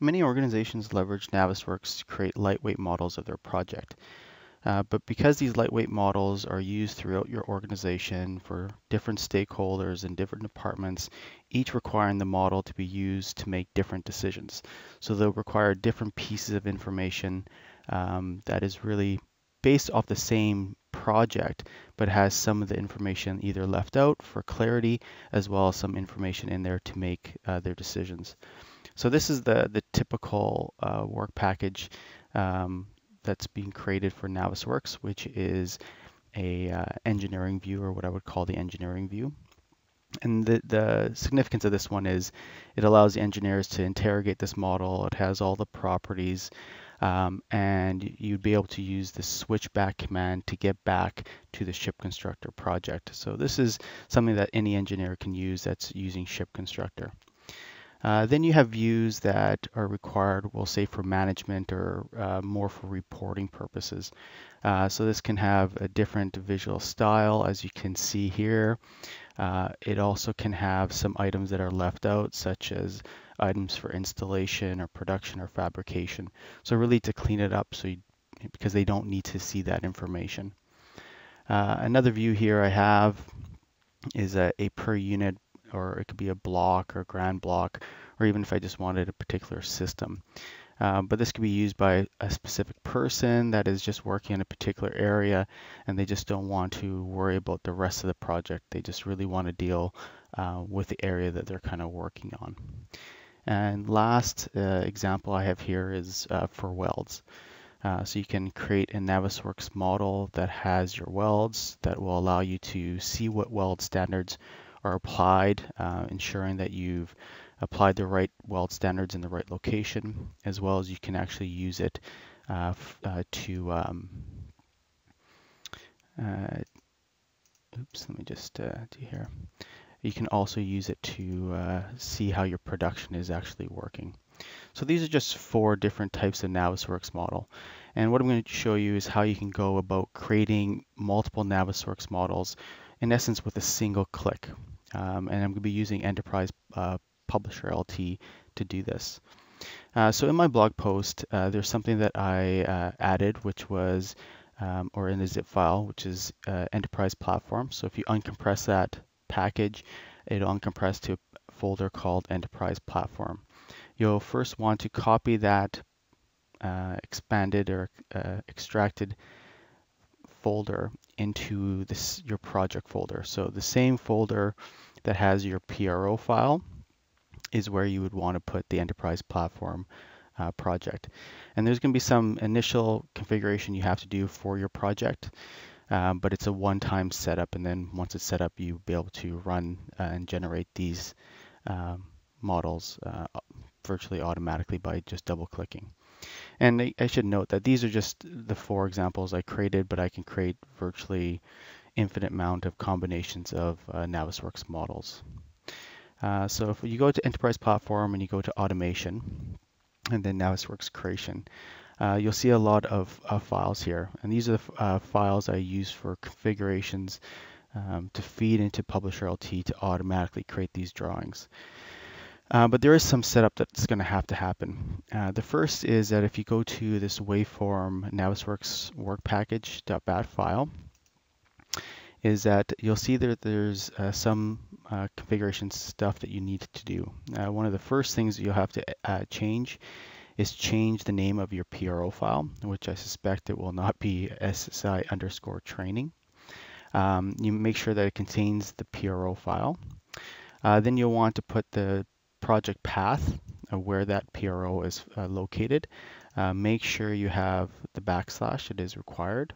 Many organizations leverage Navisworks to create lightweight models of their project. Uh, but because these lightweight models are used throughout your organization for different stakeholders and different departments, each requiring the model to be used to make different decisions. So they'll require different pieces of information um, that is really based off the same project, but has some of the information either left out for clarity, as well as some information in there to make uh, their decisions. So this is the, the typical uh, work package um, that's being created for Navisworks, which is a uh, engineering view or what I would call the engineering view. And the, the significance of this one is it allows the engineers to interrogate this model. It has all the properties um, and you'd be able to use the switchback command to get back to the ship constructor project. So this is something that any engineer can use that's using ship constructor. Uh, then you have views that are required, we'll say for management or uh, more for reporting purposes. Uh, so this can have a different visual style as you can see here. Uh, it also can have some items that are left out such as items for installation or production or fabrication. So really to clean it up so you, because they don't need to see that information. Uh, another view here I have is a, a per unit or it could be a block or grand block, or even if I just wanted a particular system. Uh, but this could be used by a specific person that is just working in a particular area and they just don't want to worry about the rest of the project. They just really want to deal uh, with the area that they're kind of working on. And last uh, example I have here is uh, for welds. Uh, so you can create a Navisworks model that has your welds that will allow you to see what weld standards are applied, uh, ensuring that you've applied the right weld standards in the right location, as well as you can actually use it uh, uh, to, um, uh, oops, let me just uh, do here. You can also use it to uh, see how your production is actually working. So these are just four different types of Navisworks model. And what I'm going to show you is how you can go about creating multiple Navisworks models, in essence with a single click um, and I'm going to be using Enterprise uh, Publisher LT to do this. Uh, so in my blog post, uh, there's something that I uh, added, which was, um, or in the zip file, which is uh, Enterprise Platform. So if you uncompress that package, it'll uncompress to a folder called Enterprise Platform. You'll first want to copy that uh, expanded or extracted folder into this your project folder. So the same folder that has your PRO file is where you would want to put the enterprise platform uh, project. And there's going to be some initial configuration you have to do for your project, um, but it's a one-time setup. And then once it's set up, you'll be able to run uh, and generate these um, models uh, virtually automatically by just double clicking. And I, should note that these are just the four examples I created, but I can create virtually infinite amount of combinations of uh, Navisworks models. Uh, so if you go to Enterprise Platform and you go to Automation, and then Navisworks Creation, uh, you'll see a lot of files here. And these are the uh, files I use for configurations um, to feed into Publisher LT to automatically create these drawings. Uh, but there is some setup that's going to have to happen. Uh, the first is that if you go to this waveform Navisworks work package.bat file, is that you'll see that there's uh, some uh, configuration stuff that you need to do. Uh, one of the first things you'll have to uh, change is change the name of your PRO file, which I suspect it will not be SSI underscore training. Um, you make sure that it contains the PRO file. Uh, then you'll want to put the project path where that PRO is uh, located. make sure you have the backslash, it is required.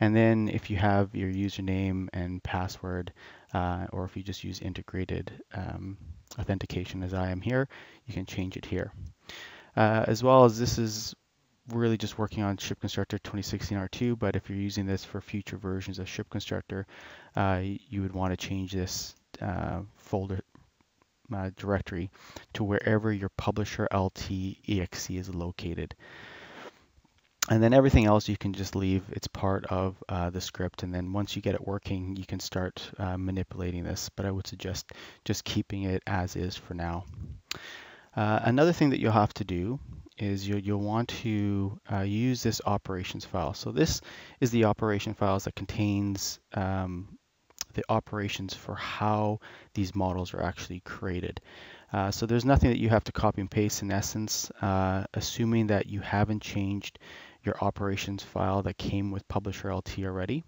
And then if you have your username and password, uh, or if you just use integrated um, authentication as I am here, you can change it here. Uh, as well as this is really just working on Ship Constructor 2016 R2, but if you're using this for future versions of Ship Constructor, uh, you would want to change this uh, folder uh, directory to wherever your publisher LT exe is located. And then everything else you can just leave. It's part of uh, the script. And then once you get it working, you can start uh, manipulating this. But I would suggest just keeping it as is for now. Uh, another thing that you'll have to do is you, you'll want to uh, use this operations file. So this is the operation files that contains um, the operations for how these models are actually created. Uh, so there's nothing that you have to copy and paste in essence, uh, assuming that you haven't changed your operations file that came with Publisher LT already.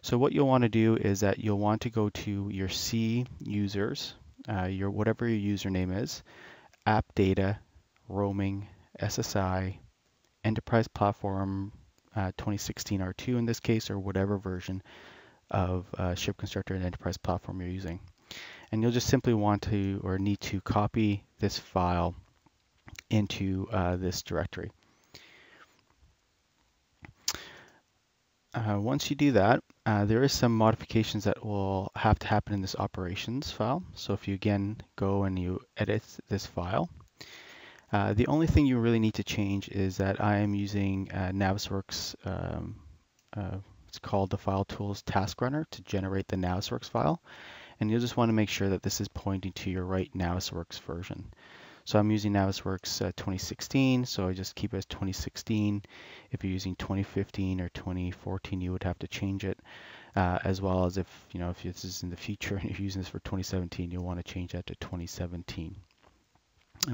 So what you'll want to do is that you'll want to go to your C users, uh, your whatever your username is, app data, roaming, SSI, enterprise platform uh, 2016 R2 in this case, or whatever version of uh, Ship Constructor and enterprise platform you're using. And you'll just simply want to or need to copy this file into uh, this directory. Uh, once you do that, uh, there is some modifications that will have to happen in this operations file. So if you again go and you edit this file, uh, the only thing you really need to change is that I am using uh, Navisworks, um, it's called the File Tools Task Runner to generate the Navisworks file. And you'll just want to make sure that this is pointing to your right Navisworks version. So I'm using Navisworks uh, 2016, so I just keep it as 2016. If you're using 2015 or 2014, you would have to change it, uh, as well as if, you know, if this is in the future and you're using this for 2017, you'll want to change that to 2017.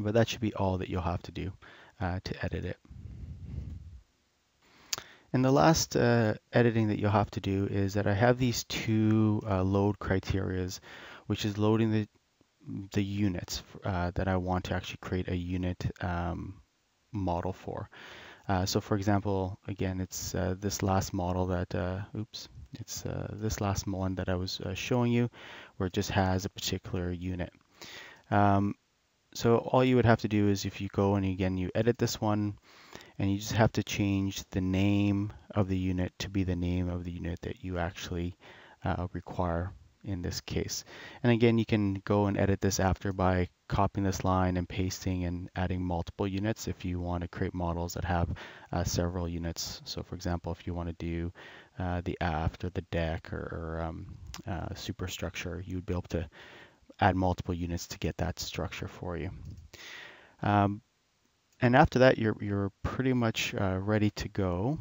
But that should be all that you'll have to do uh, to edit it. And the last uh, editing that you'll have to do is that I have these two uh, load criterias, which is loading the the units uh, that I want to actually create a unit um, model for. Uh, so for example, again, it's uh, this last model that, uh, oops, it's this last one that I was showing you where it just has a particular unit. Um, so all you would have to do is if you go and again, you edit this one and you just have to change the name of the unit to be the name of the unit that you actually require in this case. And again, you can go and edit this after by copying this line and pasting and adding multiple units if you want to create models that have uh, several units. So for example, if you want to do uh, the aft or the deck or, or um, uh, superstructure, you would be able to add multiple units to get that structure for you. Um, and after that, you're, you're pretty much uh, ready to go.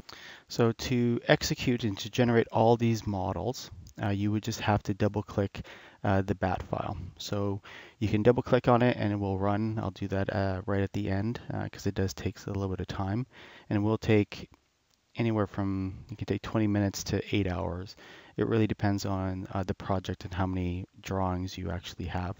So to execute and to generate all these models, uh, you would just have to double click uh, the bat file. So you can double click on it and it will run. I'll do that uh, right at the end because uh, it does take a little bit of time and it will take anywhere from, you can take 20 minutes to eight hours. It really depends on uh, the project and how many drawings you actually have.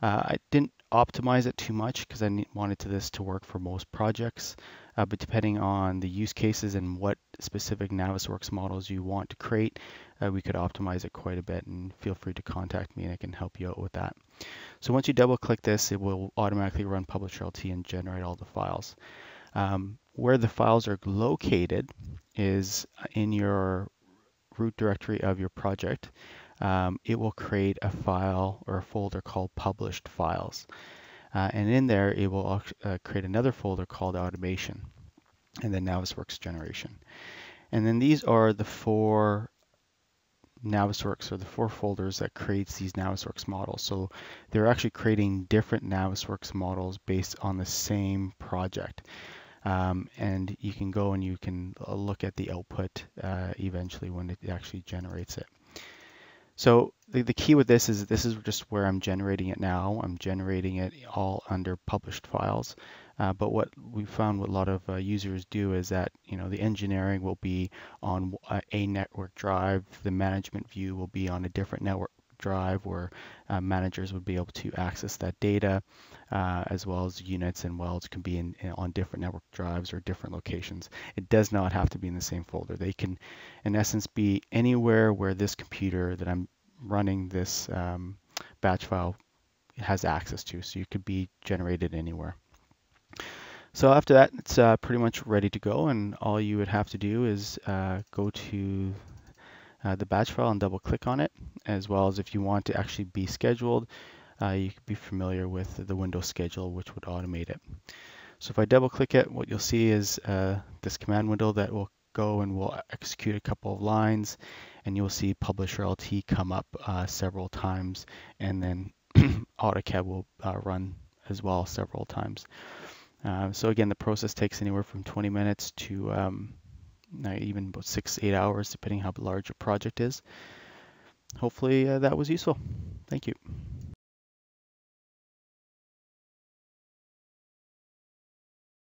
Uh, I didn't optimize it too much because I wanted to this to work for most projects. Uh, but depending on the use cases and what specific Navisworks models you want to create, uh, we could optimize it quite a bit and feel free to contact me and I can help you out with that. So once you double click this, it will automatically run Publisher LT and generate all the files. Um, where the files are located is in your root directory of your project. Um, it will create a file or a folder called published files. Uh, and in there, it will uh, create another folder called automation and then Navisworks generation. And then these are the four Navisworks or the four folders that creates these Navisworks models. So they're actually creating different Navisworks models based on the same project. Um, and you can go and you can uh, look at the output uh, eventually when it actually generates it. So the, the key with this is this is just where I'm generating it now. I'm generating it all under published files. Uh, but what we found what a lot of uh, users do is that you know the engineering will be on a network drive, the management view will be on a different network drive where uh, managers would be able to access that data uh, as well as units and welds can be in, in, on different network drives or different locations. It does not have to be in the same folder. They can in essence be anywhere where this computer that I'm running this um, batch file has access to. So you could be generated anywhere. So after that, it's uh, pretty much ready to go, and all you would have to do is uh, go to uh, the batch file and double click on it, as well as if you want to actually be scheduled, uh, you could be familiar with the Windows schedule, which would automate it. So if I double click it, what you'll see is uh, this command window that will go and will execute a couple of lines, and you'll see Publisher LT come up uh, several times, and then AutoCAD will run as well several times. Uh, so again, the process takes anywhere from 20 minutes to um, even about six, eight hours, depending how large your project is. Hopefully uh, that was useful. Thank you.